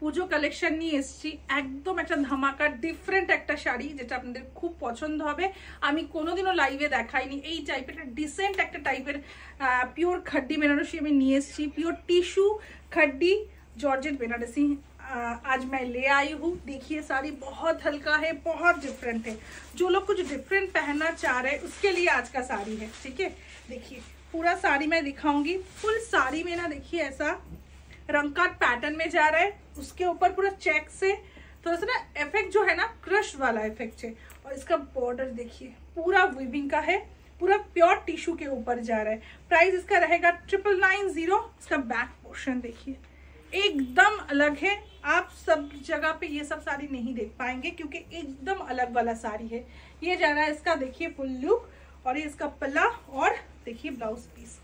পুজো collection নিয়ে এসেছি একদম একটা ধামাকা ডিফারেন্ট একটা শাড়ি যেটা আপনাদের খুব পছন্দ হবে আমি কোনোদিনও লাইভে দেখাইনি এই টাইপের একটা ডিসেন্ট একটা টাইপের পিওর খাড্ডি বেনারসি আমি নিয়ে এসেছি পিওর টিস্যू खड्डी जॉर्जेट बेनारसी आज मैं ले आई हूँ देखिए साड़ी बहुत हल्का है बहुत डिफरेंट है जो लोग कुछ डिफरेंट पहनना चाह रहे हैं उसके लिए आज का साड़ी है ठीक है देखिए पूरा साड़ी मैं दिखाऊंगी फुल साड़ी में ना देखिए ऐसा रंगकाट पैटर्न में जा रहा है, उसके ऊपर पूरा चेक से थोड़ा सा ना इफ़ेक्ट जो है ना क्रश वाला इफ़ेक्ट है। और इसका बॉर्डर देखिए, पूरा वीविंग का है, पूरा प्योर टिश्यू के ऊपर जा रहा है। प्राइस इसका रहेगा ट्रिपल नाइन ज़ीरो इसका बैक पोर्शन देखिए। एकदम अलग है, आप सब जगह पे ये सब साड़ी नहीं देख पाएँगे, क्योंकि एकदम अलग वाला साड़ी है। ये जा रहा है इसका, देखिए फुल लुक और ये इसका पल्ला, और देखिए ब्लाउज पीस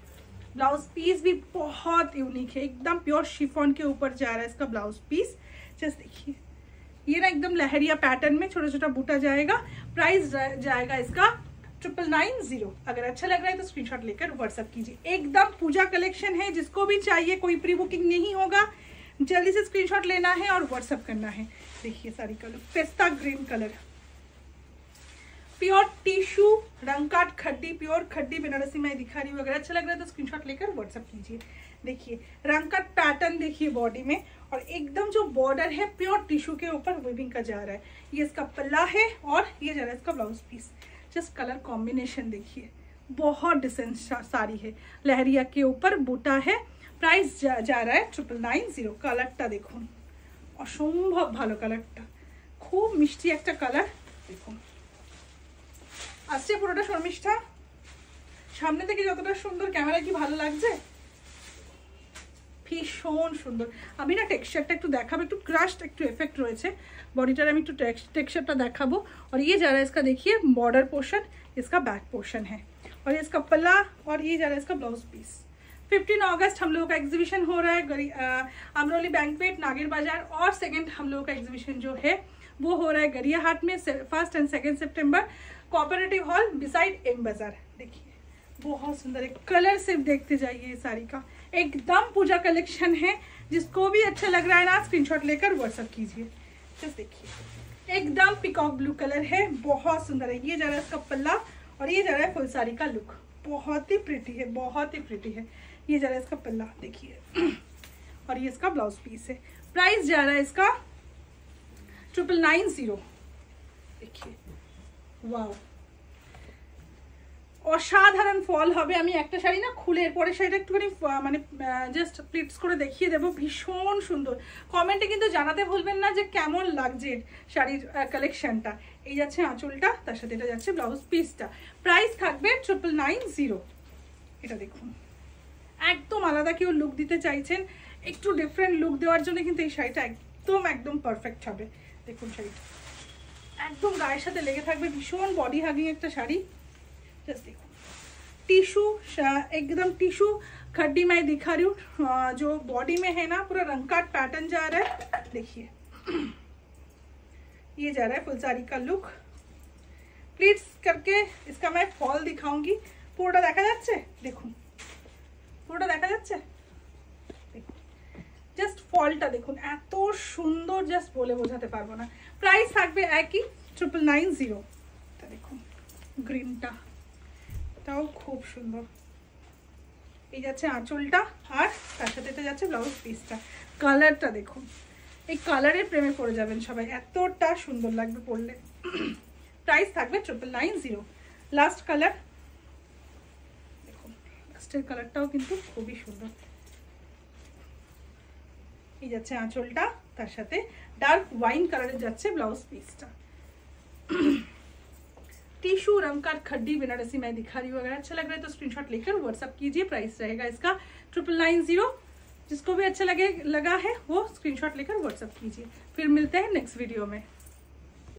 ब्लाउज पीस भी बहुत यूनिक है। एकदम प्योर शिफॉन के ऊपर जा रहा है इसका ब्लाउज पीस। जस्ट देखिए। ये ना एकदम लहरिया पैटर्न में छोटा छोटा बूटा जाएगा। प्राइस जाएगा इसका ट्रिपल नाइन ज़ीरो अगर अच्छा लग रहा है तो स्क्रीनशॉट लेकर व्हाट्सअप कीजिए। एकदम पूजा कलेक्शन है। जिसको भी चाहिए, कोई प्री बुकिंग नहीं होगा। जल्दी से स्क्रीनशॉट लेना है और व्हाट्सअप करना है। देखिए sari colour pista green colour pure tissue रंगकाट khaddi pure khaddi Banarasi मैं दिखा रही हूँ अगर अच्छा लग रहा है तो स्क्रीनशॉट लेकर व्हाट्सअप कीजिए देखिए रंगकाट पैटर्न देखिए बॉडी में और एकदम जो बॉर्डर है प्योर टिश्यू के ऊपर विविंग का जा रहा है ये इसका पल्ला है और ये जा रहा है इसका blouse piece just colour combination देखिए बहुत डिसेंट साड़ी है लहरिया के ऊपर बूटा है प्राइस जा, जा रहा है ट्रिपल नाइन জিরো কালারটা দেখুন অসম্ভব ভালো কালারটা খুব মিষ্টি একটা কালার দেখুন আসছে পুরোটা শর্মিষ্ঠা। সামনে থেকে যতটা সুন্দর ক্যামেরা কি ভালো লাগছে? ভীষণ সুন্দর। আমি না টেক্সচারটা একটু দেখাবো, একটু ক্রাশড একটু এফেক্ট রয়েছে। বডিটার আমি একটু টেক্সচারটা দেখাবো। আর ইয়ে যারা এসকা দেখিয়ে বর্ডার পোর্শন এসকা ব্যাক পোর্শন হ্যাঁ আর এসকা পাল্লা আর ইয়ে যারা এসকা ব্লাউজ পিস 15 अगस्त हम लोगों का एग्जीबिशन हो रहा है अमरोली बैंकवेट नागिर बाज़ार और सेकंड हम लोगों का एग्जीबिशन जो है, वो हो रहा है गरियाहाट में फ़र्स्ट एंड सेकंड सितंबर कोऑपरेटिव हॉल बिसाइड एम बाज़ार देखिए, बहुत सुंदर है कलर सिर्फ़ देखते जाइए साड़ी का। एकदम पूजा कलेक्शन है, जिसको भी अच्छा लग रहा है ना स्क्रीनशॉट लेकर व्हाट्सअप कीजिए। जस्ट देखिए। एकदम पिकॉक ब्लू कलर है, बहुत सुंदर है। ये जा रहा है इसका पल्ला और ये जा रहा है फुल साड़ी का लुक बहुत ही प्रिटी है, बहुत ही प्रिटी है। ये जा रहा है इसका पल्ला देखिए और ये इसका ब्लाउज पीस है प्राइस जा रहा है इसका ट्रिपल नाइन जीरो देखिए वाओ অসাধারণ ফল হবে আমি একটা শাড়ি না খুলে এরপরে শাড়িটা একটুখানি মানে জাস্ট প্লিটস করে দেখিয়ে দেবো ভীষণ সুন্দর কমেন্টে কিন্তু জানাতে ভুলবেন না যে কেমন লাগছে শাড়ির কালেকশনটা এই যাচ্ছে আঁচলটা তার সাথে এটা যাচ্ছে ব্লাউজ পিসটা প্রাইস থাকবে ট্রিপল নাইন জিরো এটা দেখুন একদম আলাদা কেউ লুক দিতে চাইছেন একটু ডিফারেন্ট লুক দেওয়ার জন্য কিন্তু এই শাড়িটা একদম একদম পারফেক্ট হবে দেখুন শাড়িটা একদম গায়ের সাথে লেগে থাকবে ভীষণ বডি হাগিং একটা শাড়ি जस्ट देखो टिशू एकदम टिशू खड्डी मैं दिखा रही हूँ जो बॉडी में है ना पूरा रंगकाट पैटर्न जा रहा है देखिए ये जा रहा है फुलसारी का लुक प्लीज करके इसका मैं फॉल दिखाऊंगी পুরোটা দেখা যাচ্ছে দেখুন পুরোটা দেখা যাচ্ছে? জাস্ট ফলটা দেখুন, এত সুন্দর জাস্ট বলে বোঝাতে পারব না। প্রাইস থাকবে একই ট্রিপল নাইন জিরো দেখুন গ্রিনটা এটাও খুব সুন্দর। এই যাচ্ছে আঁচলটা, আর তার সাথে এটা যাচ্ছে ব্লাউজ পিসটা কালারটা দেখুন, এই কালারের প্রেমে পড়ে যাবেন সবাই, এতটা সুন্দর লাগবে পড়লে। প্রাইস থাকবে triple nine zero last colour লাস্টের কালারটাও কিন্তু খুবই সুন্দর এই যাচ্ছে আঁচলটা তার সাথে ডার্ক ওয়াইন কালারের যাচ্ছে ব্লাউজ পিসটা टिशू रंग का खड्डी बनारसी मैं दिखा रही हूँ अगर अच्छा लग रहा है तो स्क्रीनशॉट लेकर व्हाट्सअप कीजिए प्राइस रहेगा इसका ट्रिपल नाइन जीरो जिसको भी अच्छा लगे लगा है वो स्क्रीनशॉट लेकर व्हाट्सअप कीजिए फिर मिलते हैं नेक्स्ट वीडियो में